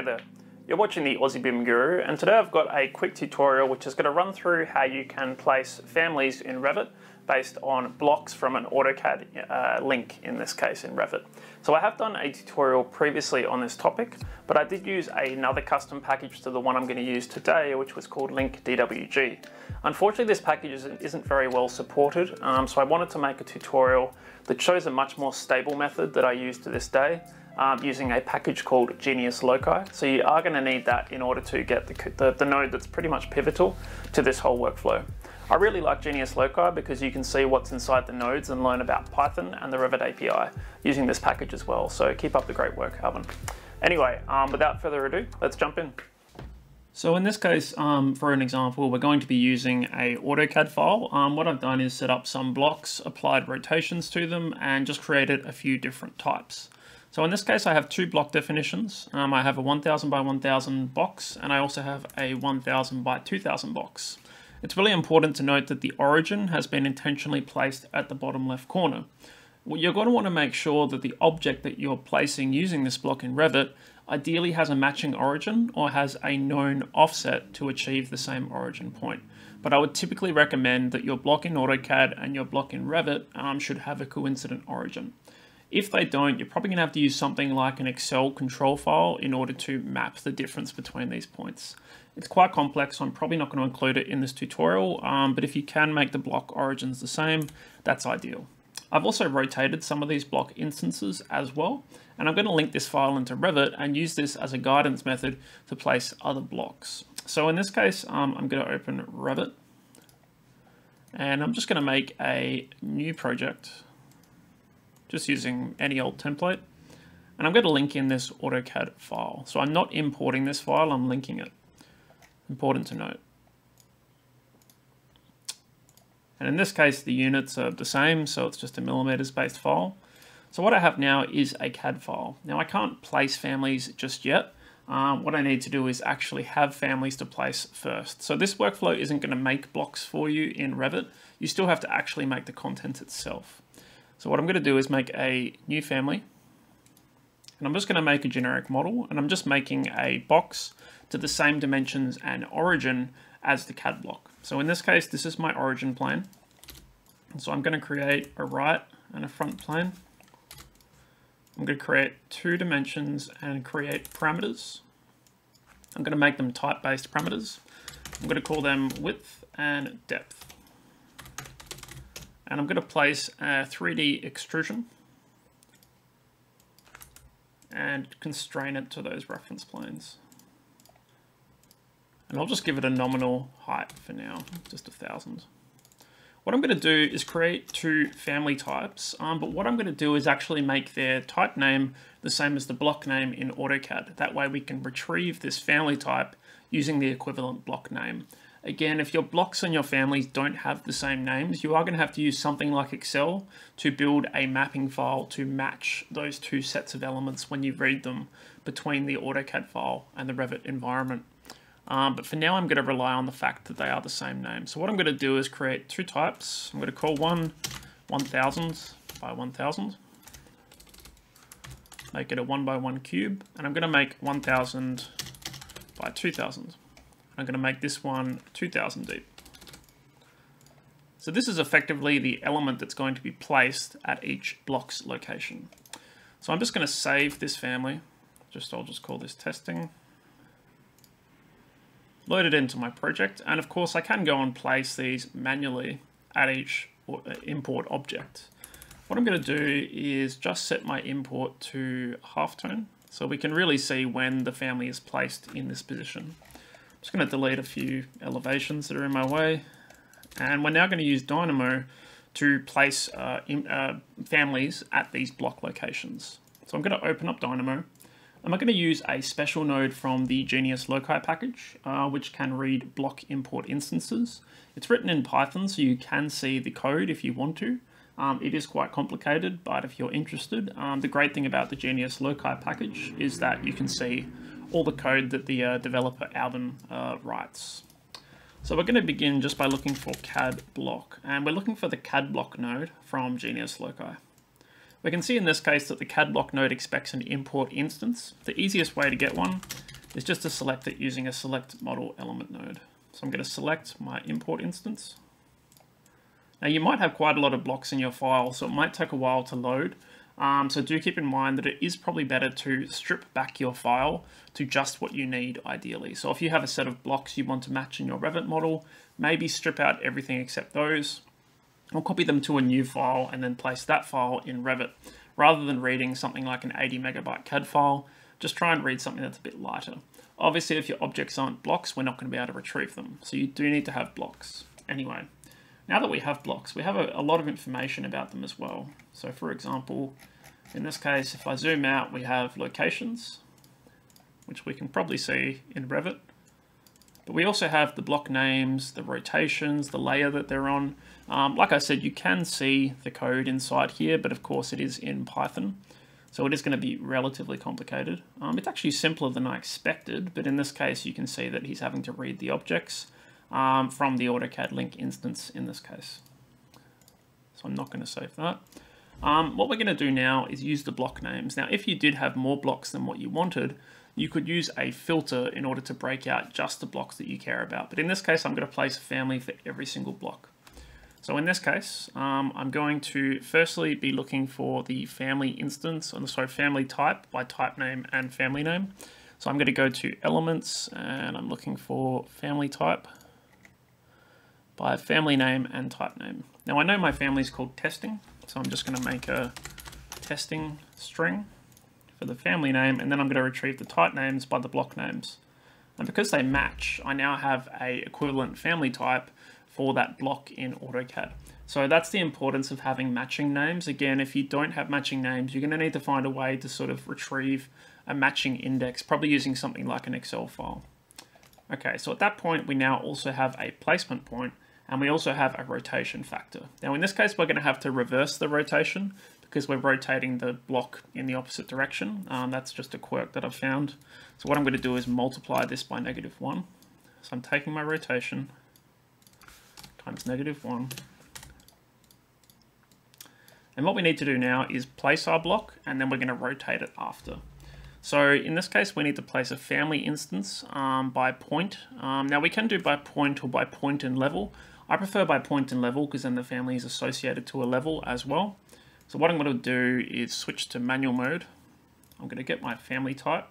Hey there, you're watching the Aussie BIM Guru and today I've got a quick tutorial which is going to run through how you can place families in Revit based on blocks from an AutoCAD uh, link, in this case in Revit. So I have done a tutorial previously on this topic, but I did use another custom package to the one I'm going to use today, which was called Link DWG. Unfortunately, this package isn't, very well supported, um, so I wanted to make a tutorial that shows a much more stable method that I use to this day, um, using a package called Genius Loci. So you are going to need that in order to get the, the, the node that's pretty much pivotal to this whole workflow. I really like Genius Loci because you can see what's inside the nodes and learn about Python and the Revit API using this package as well. So keep up the great work, Alvin. Anyway, um, without further ado, let's jump in. So in this case, um, for an example, we're going to be using a AutoCAD file. Um, what I've done is set up some blocks, applied rotations to them, and just created a few different types. So in this case, I have two block definitions. Um, I have a 1000 by 1000 box, and I also have a 1000 by 2000 box. It's really important to note that the origin has been intentionally placed at the bottom left corner. Well, you're going to want to make sure that the object that you're placing using this block in Revit ideally has a matching origin or has a known offset to achieve the same origin point. But I would typically recommend that your block in AutoCAD and your block in Revit um, should have a coincident origin. If they don't, you're probably going to have to use something like an Excel control file in order to map the difference between these points. It's quite complex, so I'm probably not going to include it in this tutorial, um, but if you can make the block origins the same, that's ideal. I've also rotated some of these block instances as well, and I'm going to link this file into Revit and use this as a guidance method to place other blocks. So in this case, um, I'm going to open Revit, and I'm just going to make a new project just using any old template. And I'm going to link in this AutoCAD file. So I'm not importing this file, I'm linking it. Important to note. And in this case, the units are the same, so it's just a millimeters based file. So what I have now is a CAD file. Now I can't place families just yet. Um, what I need to do is actually have families to place first. So this workflow isn't going to make blocks for you in Revit. You still have to actually make the content itself. So what I'm going to do is make a new family. And I'm just going to make a generic model. And I'm just making a box to the same dimensions and origin as the CAD block. So in this case, this is my origin plane. And so I'm going to create a right and a front plane. I'm going to create two dimensions and create parameters. I'm going to make them type-based parameters. I'm going to call them width and depth. And I'm going to place a 3D extrusion and constrain it to those reference planes. And I'll just give it a nominal height for now, just a thousand. What I'm going to do is create two family types, um, but what I'm going to do is actually make their type name the same as the block name in AutoCAD. That way we can retrieve this family type using the equivalent block name. Again, if your blocks and your families don't have the same names, you are going to have to use something like Excel to build a mapping file to match those two sets of elements when you read them between the AutoCAD file and the Revit environment. Um, but for now, I'm going to rely on the fact that they are the same name. So what I'm going to do is create two types. I'm going to call one 1000 by 1000. Make it a 1 by 1 cube. And I'm going to make 1000 by 2000. I'm going to make this one 2000 deep. So this is effectively the element that's going to be placed at each block's location. So I'm just going to save this family. Just I'll just call this testing. Load it into my project. And of course I can go and place these manually at each uh, import object. What I'm going to do is just set my import to halftone so we can really see when the family is placed in this position just going to delete a few elevations that are in my way. And we're now going to use Dynamo to place uh, in, uh, families at these block locations. So I'm going to open up Dynamo. I'm going to use a special node from the Genius Loci package, uh, which can read block import instances. It's written in Python, so you can see the code if you want to. Um, it is quite complicated, but if you're interested, um, the great thing about the Genius Loci package is that you can see all the code that the uh, developer Alvin uh, writes. So we're going to begin just by looking for CAD block, and we're looking for the CAD block node from Genius Loci. We can see in this case that the CAD block node expects an import instance. The easiest way to get one is just to select it using a select model element node. So I'm going to select my import instance. Now you might have quite a lot of blocks in your file, so it might take a while to load. Um, so do keep in mind that it is probably better to strip back your file to just what you need ideally. So if you have a set of blocks you want to match in your Revit model, maybe strip out everything except those, or copy them to a new file and then place that file in Revit. Rather than reading something like an 80 megabyte CAD file, just try and read something that's a bit lighter. Obviously, if your objects aren't blocks, we're not going to be able to retrieve them. So you do need to have blocks. Anyway, now that we have blocks, we have a, a lot of information about them as well. So for example, in this case, if I zoom out, we have locations, which we can probably see in Revit. But we also have the block names, the rotations, the layer that they're on. Um, like I said, you can see the code inside here, but of course it is in Python. So it is going to be relatively complicated. Um, it's actually simpler than I expected, but in this case you can see that he's having to read the objects um, from the AutoCAD link instance in this case. So I'm not going to save that. Um, what we're going to do now is use the block names. Now, if you did have more blocks than what you wanted, you could use a filter in order to break out just the blocks that you care about. But in this case, I'm going to place a family for every single block. So in this case, um, I'm going to firstly be looking for the family instance, and so family type by type name and family name. So I'm going to go to elements and I'm looking for family type by family name and type name. Now I know my family is called testing, so I'm just going to make a testing string for the family name, and then I'm going to retrieve the type names by the block names. And because they match, I now have a equivalent family type for that block in AutoCAD. So that's the importance of having matching names. Again, if you don't have matching names, you're going to need to find a way to sort of retrieve a matching index, probably using something like an Excel file. Okay, so at that point, we now also have a placement point, and we also have a rotation factor. Now in this case, we're going to have to reverse the rotation because we're rotating the block in the opposite direction. Um, that's just a quirk that I've found. So what I'm going to do is multiply this by negative 1. So I'm taking my rotation times negative 1. And what we need to do now is place our block, and then we're going to rotate it after. So in this case, we need to place a family instance um, by point. Um, now we can do by point or by point and level. I prefer by point and level because then the family is associated to a level as well. So what I'm going to do is switch to manual mode. I'm going to get my family type.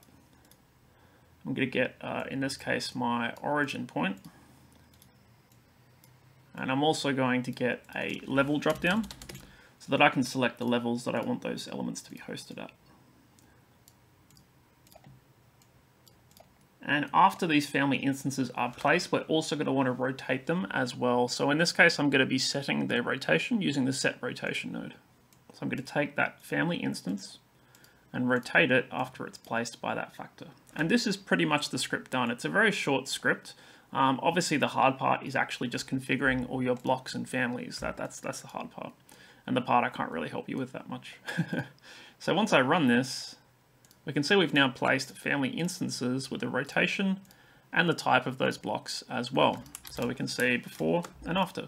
I'm going to get, uh, in this case, my origin point. And I'm also going to get a level dropdown so that I can select the levels that I want those elements to be hosted at. And after these family instances are placed, we're also going to want to rotate them as well. So in this case, I'm going to be setting their rotation using the set rotation node. So I'm going to take that family instance and rotate it after it's placed by that factor. And this is pretty much the script done. It's a very short script. Um, obviously, the hard part is actually just configuring all your blocks and families. That, that's, that's the hard part. And the part I can't really help you with that much. so once I run this, we can see we've now placed family instances with the rotation and the type of those blocks as well. So we can see before and after.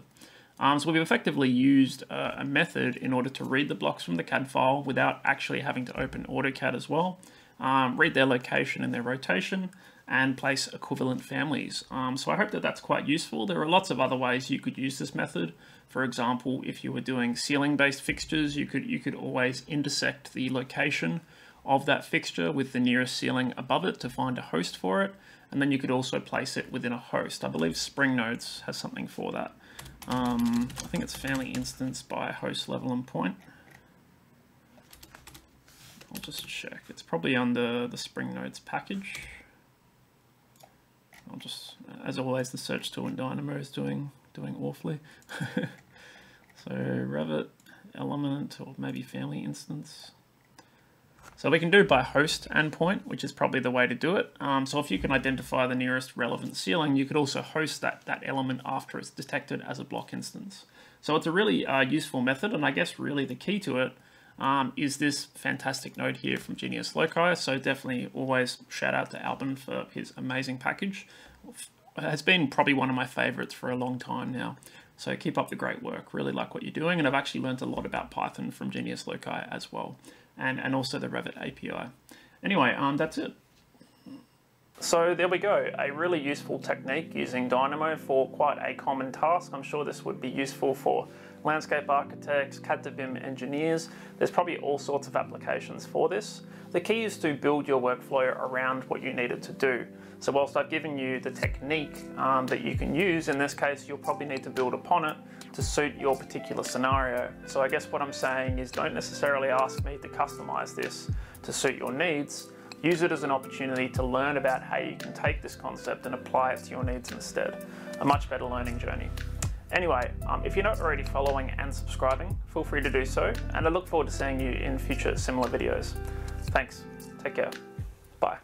Um, so we've effectively used uh, a method in order to read the blocks from the CAD file without actually having to open AutoCAD as well, um, read their location and their rotation, and place equivalent families. Um, so I hope that that's quite useful. There are lots of other ways you could use this method. For example, if you were doing ceiling-based fixtures, you could, you could always intersect the location of that fixture with the nearest ceiling above it to find a host for it. And then you could also place it within a host. I believe Spring Nodes has something for that. Um, I think it's family instance by host level and point. I'll just check. It's probably under the Spring Nodes package. I'll just, as always, the search tool in Dynamo is doing doing awfully. so Revit element or maybe family instance. So we can do by host endpoint, which is probably the way to do it. Um, so if you can identify the nearest relevant ceiling, you could also host that, that element after it's detected as a block instance. So it's a really uh, useful method, and I guess really the key to it um, is this fantastic node here from Genius Loci. So definitely always shout out to Alban for his amazing package. It has been probably one of my favorites for a long time now. So keep up the great work. Really like what you're doing, and I've actually learned a lot about Python from Genius Loci as well and, and also the Revit API. Anyway, um, that's it. So there we go, a really useful technique using Dynamo for quite a common task. I'm sure this would be useful for landscape architects, CAD to BIM engineers. There's probably all sorts of applications for this. The key is to build your workflow around what you needed to do. So whilst I've given you the technique um, that you can use, in this case, you'll probably need to build upon it to suit your particular scenario. So I guess what I'm saying is don't necessarily ask me to customize this to suit your needs. Use it as an opportunity to learn about how you can take this concept and apply it to your needs instead. A much better learning journey. Anyway, um, if you're not already following and subscribing, feel free to do so, and I look forward to seeing you in future similar videos. Thanks. Take care. Bye.